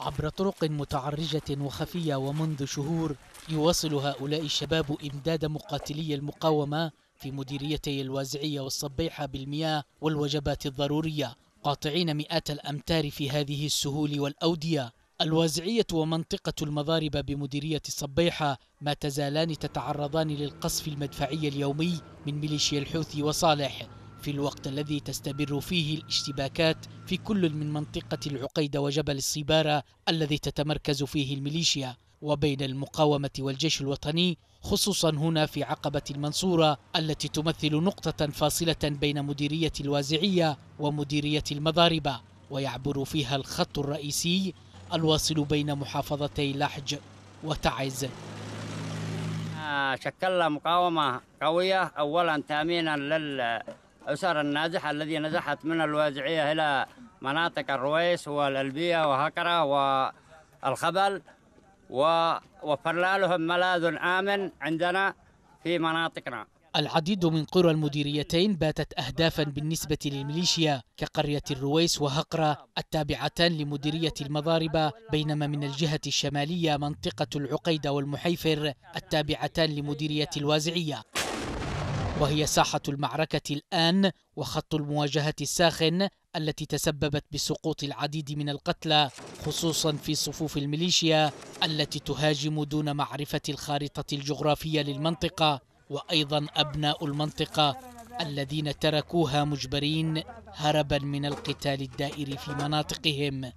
عبر طرق متعرجة وخفية ومنذ شهور يواصل هؤلاء الشباب إمداد مقاتلي المقاومة في مديريتي الوازعية والصبيحة بالمياه والوجبات الضرورية قاطعين مئات الأمتار في هذه السهول والأودية. الوازعية ومنطقة المضارب بمديرية الصبيحة ما تزالان تتعرضان للقصف المدفعي اليومي من ميليشيا الحوثي وصالح. في الوقت الذي تستمر فيه الاشتباكات في كل من منطقة العقيدة وجبل الصبارة الذي تتمركز فيه الميليشيا وبين المقاومة والجيش الوطني خصوصا هنا في عقبة المنصورة التي تمثل نقطة فاصلة بين مديرية الوازعية ومديرية المضاربة ويعبر فيها الخط الرئيسي الواصل بين محافظتي لحج وتعز. شكلنا مقاومة قوية أولا تأمينا للأسر النازحة الذي نزحت من الوازعية إلى مناطق الرويس والألبية وهكرة والخبل ووفرنا لهم ملاذ آمن عندنا في مناطقنا. العديد من قرى المديريتين باتت أهدافا بالنسبة للميليشيا كقرية الرويس وهقرة التابعتان لمديرية المضاربة بينما من الجهة الشمالية منطقة العقيدة والمحيفر التابعتان لمديرية الوازعية وهي ساحة المعركة الآن وخط المواجهة الساخن التي تسببت بسقوط العديد من القتلى خصوصا في صفوف الميليشيا التي تهاجم دون معرفة الخارطة الجغرافية للمنطقة وأيضا أبناء المنطقة الذين تركوها مجبرين هربا من القتال الدائر في مناطقهم.